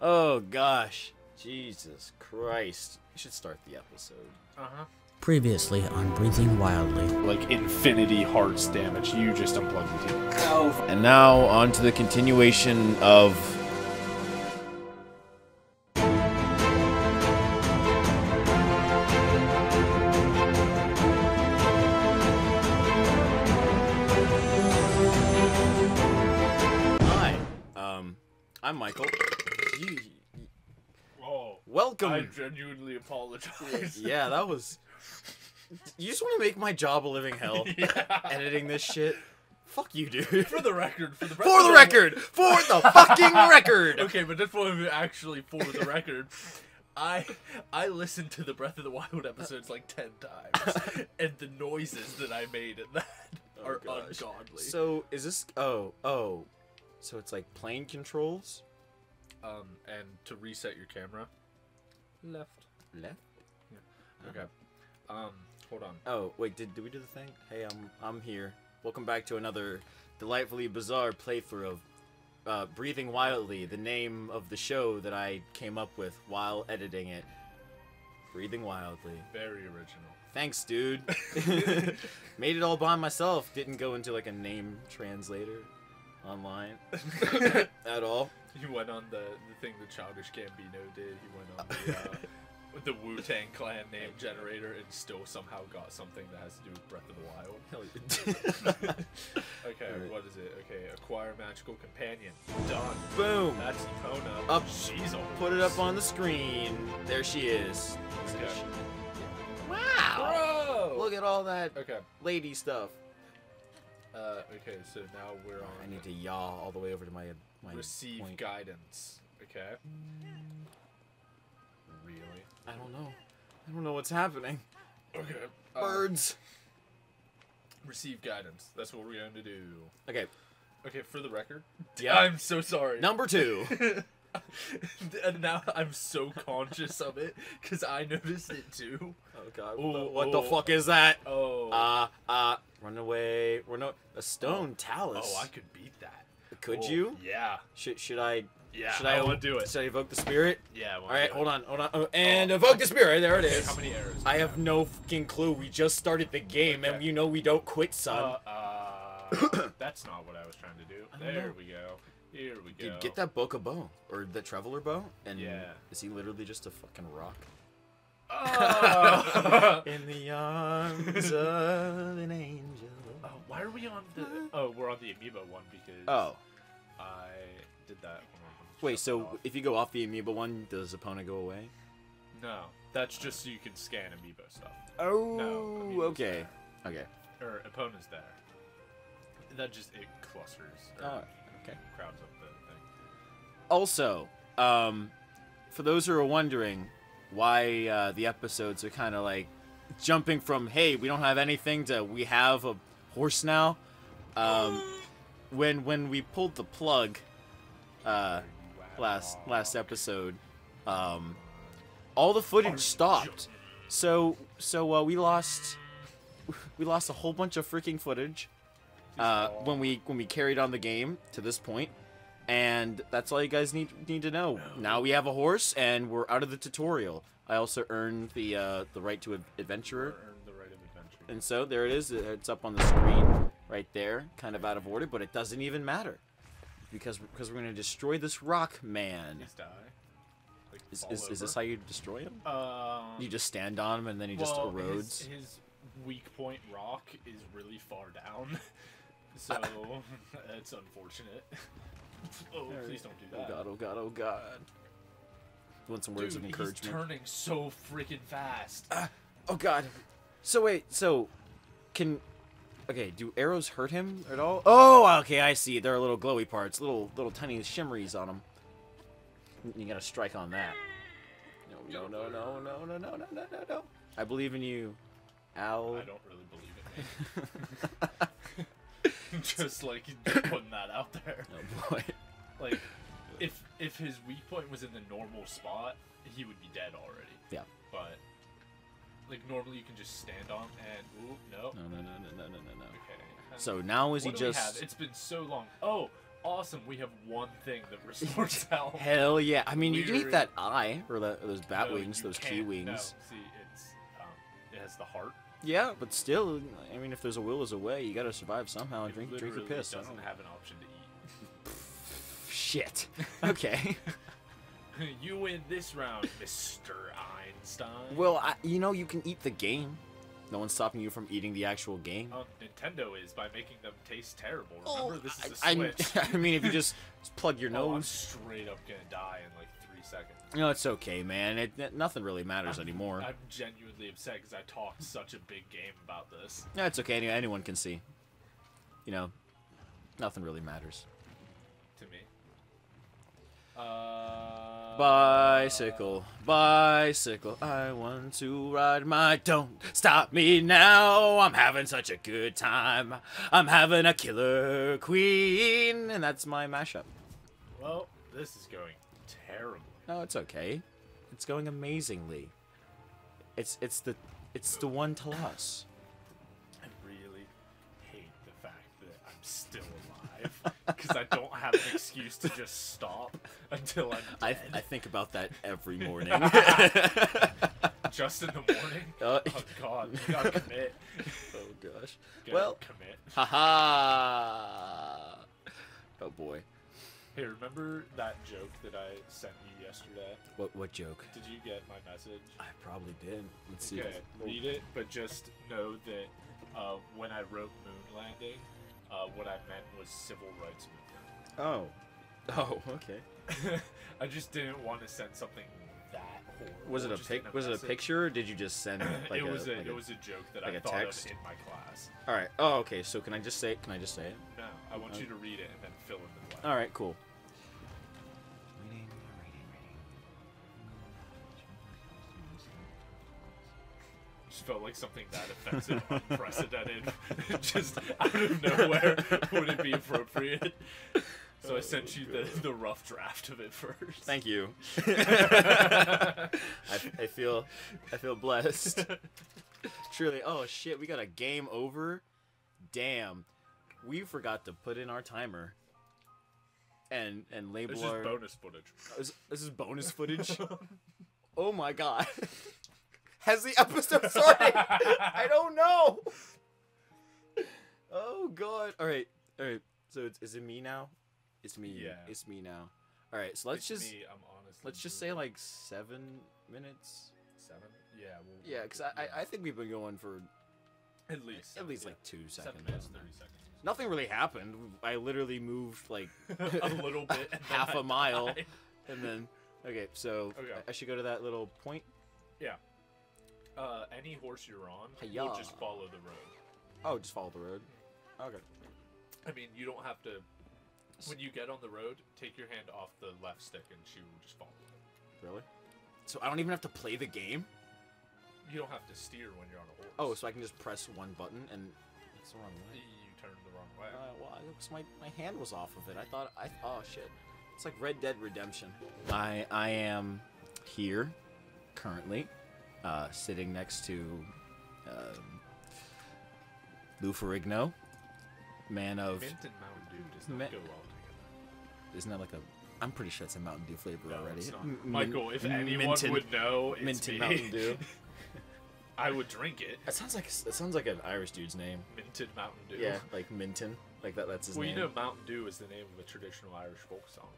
Oh gosh. Jesus Christ. We should start the episode. Uh huh. Previously on Breathing Wildly. Like infinity hearts damage. You just unplugged the TV. And now on to the continuation of genuinely apologize. yeah, that was You just want to make my job a living hell Yeah. editing this shit? Fuck you, dude. For the record, for the For the record! For the fucking record! Okay, but just for actually for the record, I I listened to the Breath of the Wild episodes like ten times, and the noises that I made in that Oh, are gosh. ungodly. So is this? Oh, oh. So it's like plane controls. um, and to reset your camera, left. Left. Yeah. Okay. Um, hold on. Oh wait, did, did we do the thing? Hey, I'm I'm here. Welcome back to another delightfully bizarre playthrough of uh, Breathing Wildly, the name of the show that I came up with while editing it. Breathing Wildly. Very original. Thanks, dude. Made it all by myself. Didn't go into like a name translator online at all. He went on the the thing that Childish Gambino did. He went on the uh, the Wu Tang Clan name generator and still somehow got something that has to do with Breath of the Wild. Hell yeah. Okay, Alright. what is it? Okay, acquire magical companion. Done. Boom. That's Epona. Up. She's a Put it up on the screen. There she is. Okay. Wow. Bro! Look at all that Okay. lady stuff. Uh, okay, so now we're on. I need to yaw all the way over to my my receive point. guidance. Okay. Really? I don't know. I don't know what's happening. Okay. uh, Birds. receive guidance. That's what we're going to do. Okay. Okay, for the record. Yeah. I'm so sorry. Number two. and now I'm so conscious of it because I noticed it too. Oh god. What the- what the oh. fuck is that? Oh. Uh, uh, run away. Run a, a stone talus. oh, I could beat that. Could Oh, you? Yeah. Should should I? Yeah. Should I, I, want to do it. Should I evoke the spirit? Yeah. All right, hold on. hold on. Oh, and evoke the spirit. There it is. How many arrows? I have no fucking clue. We just started the game, and you know we don't quit, son. Uh, uh, that's not what I was trying to do. There know. we go. Here we go. Dude, get that Boko bow or the traveler bow, and Yeah. is he literally just a fucking rock? Oh. In the arms of an angel. Oh, why are we on the? Oh, we're on the amiibo one because Oh, I did that. Hold on, wait. So off. if you go off the amiibo one, does Epona go away? no, that's just so you can scan amiibo stuff. Oh, No, amiibo's okay, okay. Or Epona's there. That just it clusters. Or Oh, okay. Crowds up the thing. Also, um, for those who are wondering why uh, the episodes are kind of like jumping from "Hey, we don't have anything" to "We have a horse now," um, when when we pulled the plug uh, last last episode, um, all the footage stopped. So so uh, we lost we lost a whole bunch of freaking footage uh, when we when we carried on the game to this point, and that's all you guys need need to know. Now we have a horse, and we're out of the tutorial. I also earned the uh, the right to ad- adventurer, right of adventure. and so there it is. It's up on the screen right there, kind of out of order, but it doesn't even matter because because we're gonna destroy this rock man. Please die. Like, Is, is, is this how you destroy him? Um, You just stand on him and then he just erodes. His, his weak point rock is really far down, so it's unfortunate. oh, please don't do oh that. Oh god! Oh god! Oh god! You want some words Dude, of he's turning so freaking fast. Ah, oh god. So wait, so can Okay, do arrows hurt him at all? Oh, okay, I see. There are little glowy parts, little little tiny shimmeries on them. You gotta strike on that. No, no, no, no, no, no, no, no, no, no, no. I believe in you, Al. I don't really believe it. man. Just like putting that out there. Oh boy. Like, if if his weak point was in the normal spot, he would be dead already. Yeah. But like normally you can just stand on and ooh no. No, no, no, no, no, no, no, no. Okay. So now is he what we just? have? It's been so long. Oh, awesome. We have one thing that restores health. Hell yeah! I mean, you can eat Weird. that eye or the, those bat No, wings, those Keese wings. No, see, it's um, it has the heart. Yeah, but still, I mean, if there's a will, there's a way. You gotta survive somehow and It drink drink your literally piss. I Doesn't don't- have an option to eat. Shit. Okay. you win this round, Mr. Einstein. well, I, you know, you can eat the game. No one's stopping you from eating the actual game. Um, Nintendo is by making them taste terrible. Oh, Remember, this is a I, Switch. I, I mean, if you just, just plug your Oh, I'm straight up gonna die in like three seconds. No, it's okay, man. It, it- nothing really matters anymore. I'm genuinely upset because I talked such a big game about this. No, it's okay. Any, anyone can see. You know, nothing really matters. To me. Uh, Bicycle, bicycle, I want to ride my. Don't stop me now. I'm having such a good time. I'm having a killer queen, and that's my mashup. Well, this is going terribly. No, it's okay. It's going amazingly. It's it's the it's the one to us. I really hate the fact that I'm still alive because I don't have an excuse to just stop until I'm I dead. I think about that every morning. just in the morning. Uh, Oh God, you gotta commit. oh gosh. Gotta Well, commit. haha. Oh boy. Hey, remember that joke that I sent you yesterday? What what joke? Did you get my message? I probably did. Let's see. Okay, read it, but just know that uh, when I wrote moon landing, uh, what I meant was civil rights movement. Oh. Oh, okay. I just didn't want to send something that horrible. Was it a just pic? in Was it a picture, or did you just send like it a? was a, like it was a joke that like I a thought text? of in my class. All right. Oh, okay. So can I just say? Can I just say it? No, I want Uh, you to read it and then fill in the blank. All right. Cool. Felt like something that offensive, unprecedented, just out of nowhere. Would it be appropriate? So I sent you the, the rough draft of it first. Thank you. I, I feel I feel blessed. Truly. Oh shit, we got a game over. Damn. We forgot to put in our timer. And and label This is our bonus footage. This, this is bonus footage. oh my god. Has the episode started? I don't know. Oh god. All right. All right. So it's, is it me now? It's me. Yeah. It's me now. All right. So let's It's just me, let's just say like 7 minutes. seven. Yeah, we'll, Yeah, cuz I, I I think we've been going for at least at least yeah. like 2 seconds. seven minutes, thirty seconds. Nothing really happened. I literally moved like a little bit, half a mile died. and then okay, so Okay. I should go to that little point. Yeah. Uh, any horse you're on, Hi-ya. will just follow the road. Oh, just follow the road. Okay. I mean, you don't have to. When you get on the road, take your hand off the left stick, and she will just follow it. Really? So I don't even have to play the game? You don't have to steer when you're on a horse. Oh, so I can just press one button and it's the wrong way. you turned the wrong way. Uh, well, it was my my hand was off of it. I thought I oh shit. It's like Red Dead Redemption. I I am here currently, uh, sitting next to um, Lou Ferrigno, man of Mint and Mountain Dew does not Mint- go well together. isn't that like a I'm pretty sure it's a Mountain Dew flavor No, already. M- Michael, if anyone minted- would know, it's minted me. Mountain Dew. I would drink it. That sounds like it sounds like an Irish dude's name. Minted Mountain Dew. Yeah, like Minton, like that. That's his Well, name. you know, Mountain Dew is the name of a traditional Irish folk song,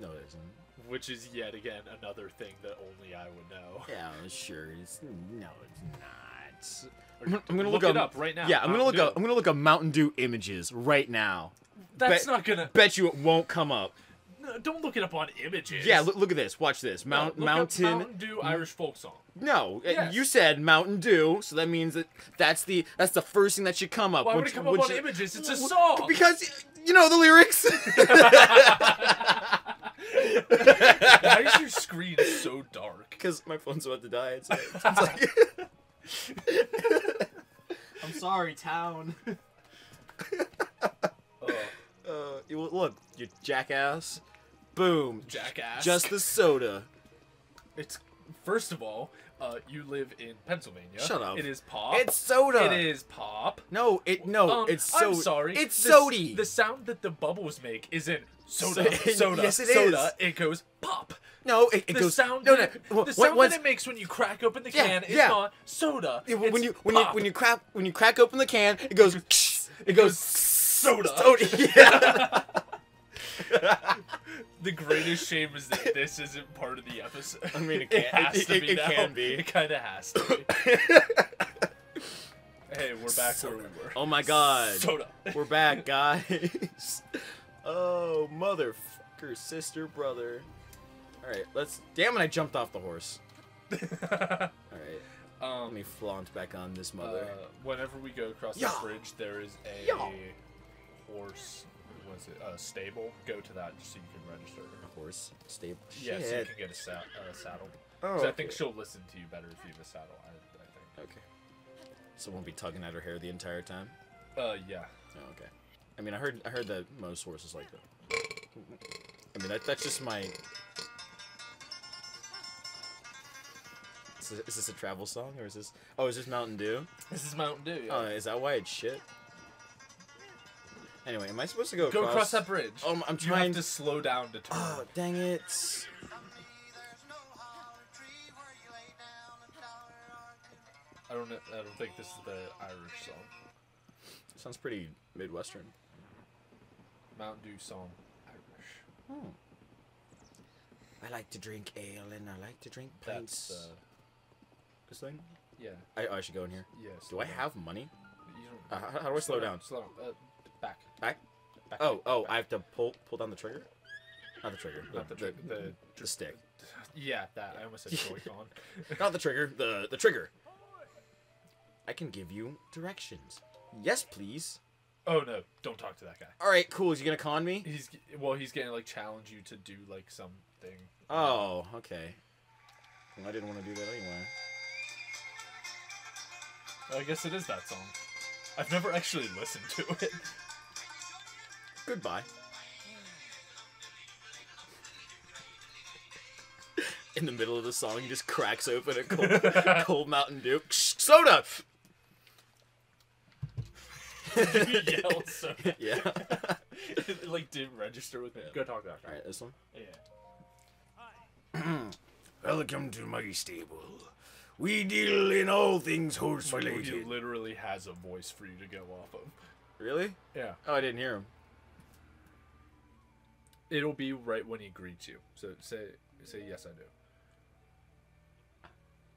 no, it isn't. which is yet again another thing that only I would know. Yeah, sure. It's no, it's not. I'm, I'm gonna look, look, it up, up right now. Yeah, I'm gonna look up. I'm gonna look up Mountain Dew images right now. That's Bet- not gonna. Bet you it won't come up. No, don't look it up on images. Yeah, look, look at this. Watch this. Mount up Mountain. Mountain Dew Irish folk song. No, uh, Yes. you said Mountain Dew, so that means that that's the that's the first thing that should come up. Why would which- it come up on is- images? It's a song. Because you know the lyrics. Why is your screen so dark? Because my phone's about to die. It's, it's like... I'm sorry, town. Oh, Uh, you, look, you jackass. Boom. jackass. Just the soda. It's first of all, Uh, you live in Pennsylvania. Shut up. It is pop. It's soda. It is pop. No, it no, Um, it's so. I'm sorry. It's sody. The sound that the bubbles make isn't soda, So- soda, yes, it soda. is. It goes pop. no, it, it the goes. sound, no, no. that, w- the sound once- that it makes when you crack open the Yeah, can is yeah. not soda. Yeah, when you when you when you crack when you crack open the can, it goes. It goes soda. soda. Yeah. The greatest shame is that this isn't part of the episode. I mean, it it has it- to it- be it now. can be. It kind of has to be. hey, we're back where we were. oh my god. Soda. We're back, guys. Oh, motherfucker, sister, brother. All right, let's. Damn it! I jumped off the horse. All right, let um, me flaunt back on this uh, mother. whenever we go across Yeah. the bridge, there is a Yeah. horse. Was it a stable? Go to that just so you can register. a horse stable. Yeah, so you can get a sa- uh, saddle. Oh, 'Cause I think she'll listen to you better if you have a saddle. I, I Okay. So won't be tugging at her hair the entire time. think. Uh, yeah. Oh, okay. I mean, I heard I heard that most horses like that. I mean, that, that's just my. Is this, is this a travel song or is this? Oh, is this Mountain Dew? This is Mountain Dew. Yeah. Oh, is that why it's shit? Anyway, am I supposed to go go across? across that bridge. Oh, I'm- I'm you trying- have to slow down to turn. Oh, dang it! I don't know. I don't think this is the Irish song. Sounds pretty midwestern. Mountain Dew song. Irish. Hmm. I like to drink ale and I like to drink pints. That's uh, this thing? yeah. I, oh, I should go in here. Yeah. Do slow I down. have money? You don't, Uh, how, how do I slow down? Slow down. Uh, back. Back? Oh, oh, back. I have to pull pull down the trigger. Not the trigger. Not the trigger, the- the stick. Yeah, that. I almost said Joy-Con. Not the trigger. The the trigger. I can give you directions. Yes, please. oh no! Don't talk to that guy. All right, cool. Is he gonna con me? He's well. He's gonna like challenge you to do like something. Oh, okay. Well, I didn't want to do that anyway. I guess it is that song. I've never actually listened to it. Goodbye. In the middle of the song, he just cracks open a cold, cold Mountain Dew. Soda! you yelled so. Yeah. it like didn't register with me. Go talk to that guy. Alright, this one. Yeah. Welcome to my stable. We deal in all things horse related. he literally has a voice for you to go off of. Really? Yeah. Oh, I didn't hear him. It'll be right when he greets you. So say say yes, I do.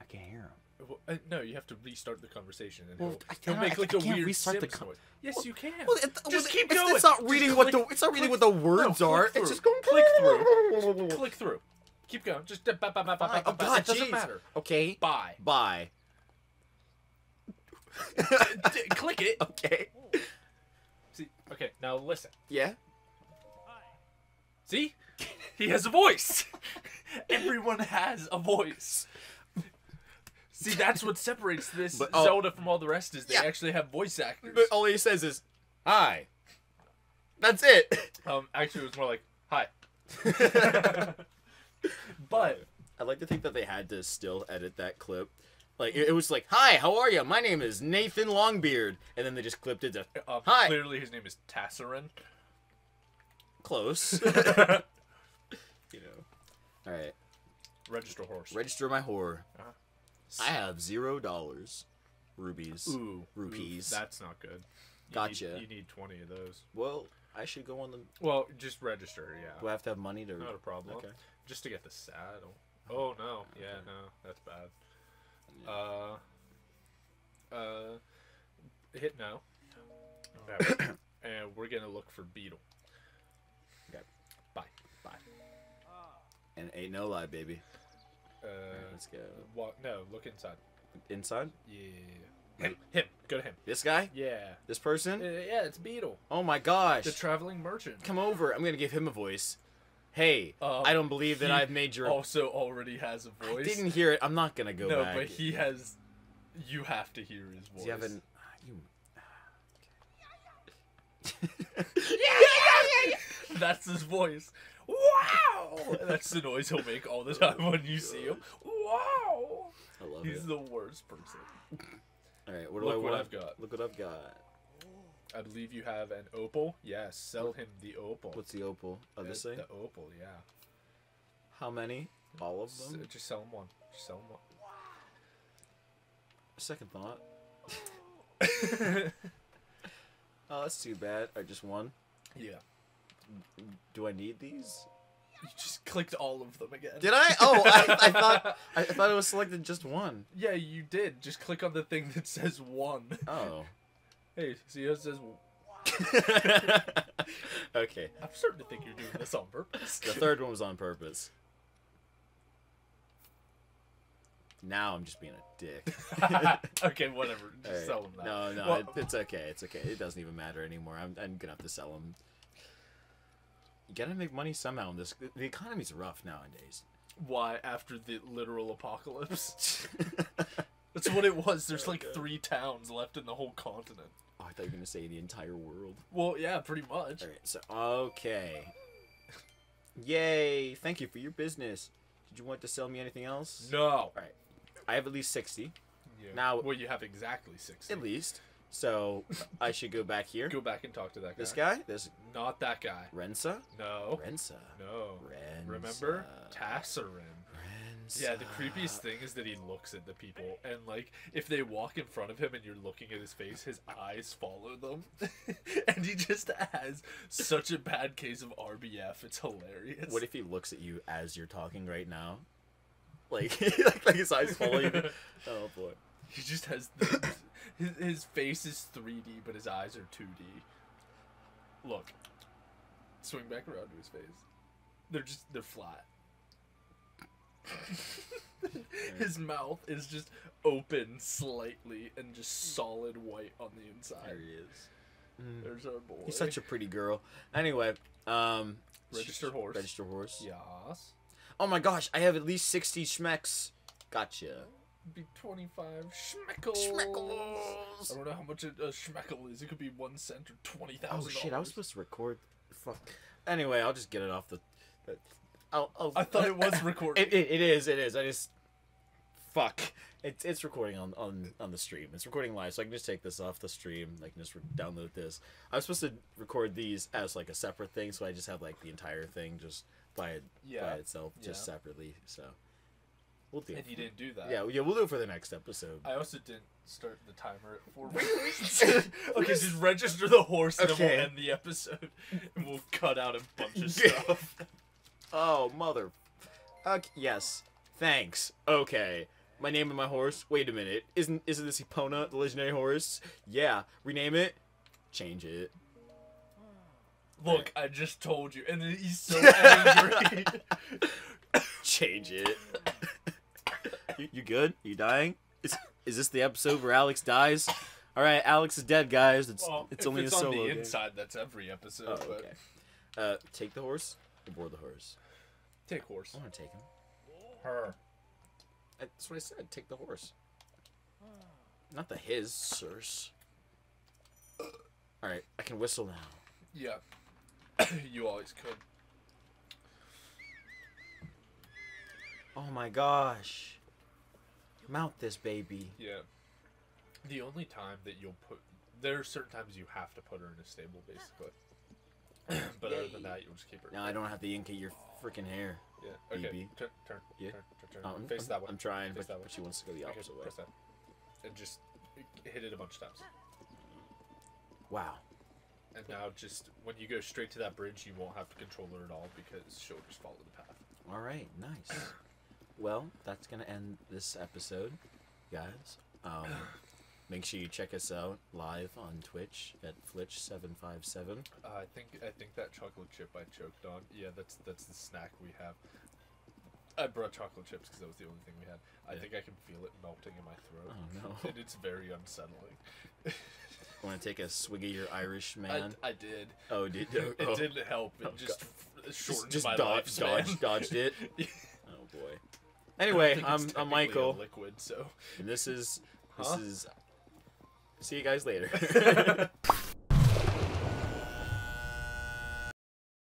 I can't hear him. Well, uh, no, you have to restart the conversation, and Well, he'll, I- he'll make I- like I a can't weird restart the con- noise. Yes, you can. Well, it, just well, keep it's, going. It's not Just reading what the it's not reading click- what the words no, are. It's just going click through. click through. Keep going. Just ba- ba- ba- ba- ba- ba- Oh ba- God, it doesn't jeez. matter. Okay. Bye. Bye. Click it. Okay. See. Okay. Now listen. Yeah. See? He has a voice. Everyone has a voice. See, that's what separates this But- oh. Zelda from all the rest is they Yeah. actually have voice actors. But all he says is, "Hi." That's it. Um, actually, it was more like, "Hi." but I'd like to think that they had to still edit that clip. Like it, it was like, "Hi, how are you? My name is Nathan Longbeard," and then they just clipped it to um, Hi. clearly his name is Tassarin. Close. you know. All right. Register horse. Register my whore. Uh-huh. I have zero dollars. Rubies. Ooh, Rupees. ooh, that's not good. You Gotcha. Need, you need twenty of those. Well, I should go on the. Well, just register. Yeah. Do I have to have money to? Not a problem. Okay. Just to get the saddle. Oh no, yeah, no, that's bad. Uh, uh, hit no. No. and we're gonna look for Beedle. And ain't no lie, baby. Uh, Let's go walk. No, look inside. inside. Yeah. Him. Him. Go to him. This guy. Yeah. This Uh, person. yeah, it's Beedle, Oh my gosh. the traveling merchant. Come over. I'm gonna give him a voice. Hey, Um, I don't believe that I've made your. Also, already has a voice. I didn't hear it. I'm not gonna go no, back. but he has. You have to hear his voice. You haven't. You. That's his voice. Wow! That's the noise he'll make all the oh time when you see him. Wow! I love He's it. the worst person. All right, what do Look I what want? I've got. Look what I've got. I believe you have an opal. Yes, sell him the opal. What's the opal? Oh, the, this thing? the opal? Yeah. How many? All of S- them? just sell him one. Just sell Second thought. Oh, that's too bad. I just one. yeah. Do I need these? You just clicked all of them again. Did I? Oh, I, I thought I thought it was selected just one. Yeah, you did. Just click on the thing that says one. Oh. Hey, see how it says. okay. I'm starting to think you're doing this on purpose. The third one was on purpose. Now I'm just being a dick. okay, whatever. Just Alright. sell him that. No, no, Well, it, it's okay. It's okay. It doesn't even matter anymore. I'm, I'm gonna have to sell them. You gotta make money somehow. In this, the economy's rough nowadays. why after the literal apocalypse? That's what it was. There's like three towns left in the whole continent. Oh, I thought you were gonna say the entire world. Well, yeah, pretty much. All right. So okay. Yay! Thank you for your business. Did you want to sell me anything else? No. All right. I have at least sixty. Yeah. Now- well, you have exactly sixty. At least. So I should go back here. Go back and talk to that guy. This guy. This Not that guy. Rensa. No. Rensa. No. Rensa. Remember? Tassarin. Rensa. Yeah, the creepiest thing is that he looks at the people, and like if they walk in front of him and you're looking at his face, his eyes follow them, and he just has such a bad case of RBF. It's hilarious. What if he looks at you as you're talking right now? Like, like, like his eyes follow you. Oh boy. he just has the, his his face is 3D, but his eyes are 2D. Look, swing back around to his face. They're just they're flat. his mouth is just open slightly and just solid white on the inside. There he is. There's our boy. He's such a pretty girl. Anyway, um, Register horse. Register horse. Yes. Oh my gosh, I have at least sixty schmecks. Gotcha. Be 25 schmeckles. I don't know how much a, a schmeckel is. It could be one cent or twenty thousand. Oh shit, I was supposed to record. Fuck. Anyway, I'll just get it off the. the- I'll, I'll, I thought it was recorded. It, it, it is. It is. I just. Fuck. It's it's recording on, on on the stream. It's recording live, so I can just take this off the stream. I can just re- download this. I was supposed to record these as like a separate thing, so I just have like the entire thing just by it Yeah. by itself, just Yeah. separately. So we'll do. and it. you didn't do that. Yeah, yeah, we'll do it for the next episode. I also didn't start the timer at four minutes. okay, just register the horse and then Okay. we'll end the episode. And we'll cut out a bunch of stuff. Oh, mother. Okay, yes. Thanks. Okay. My name and my horse. Wait a minute. Isn't isn't this Epona, the legendary horse? Yeah. Rename it. Change it. Look, I just told you. And then he's so angry. Change it. You, you good? You dying? Is is this the episode where Alex dies? All right, Alex is dead, guys. It's well, it's only it's a on solo the game. inside, that's every episode. Oh, but okay. Uh, take the horse. Or board the horse. Take horse. I want to take him. Her. That's what I said. Take the horse. Not the his, sirs. All right, I can whistle now. Yeah. you always could. Oh my gosh. Mount this baby. Yeah. The only time that you'll put there are certain times you have to put her in a stable, basically. but other than that, you'll just keep her. Now I don't have to yankee your freaking hair. Yeah. Okay. BB. Turn. Turn. Yeah. Turn. Turn. turn. Oh, I'm, Face I'm- that way. I'm trying, Face but, but she wants to go the Okay, opposite way. press that. And just hit it a bunch of times. Wow. And now, just when you go straight to that bridge, you won't have to control her at all because she'll just follow the path. All right, nice. Well, that's gonna end this episode, guys. Um, make sure you check us out live on Twitch at Flitch757. Uh, I think I think that chocolate chip I choked on. Yeah, that's that's the snack we have. I brought chocolate chips because that was the only thing we had. I Yeah. think I can feel it melting in my throat. Oh, no. And it's very unsettling. Want to take a swig of your Irish man? I did. oh, did It, oh, didn't help. It Oh, just God. shortened just my dodge- lifespan. dodge- dodged it? Oh boy. Anyway, I'm I'm Michael, liquid, so. and this is this Huh? is. See you guys later.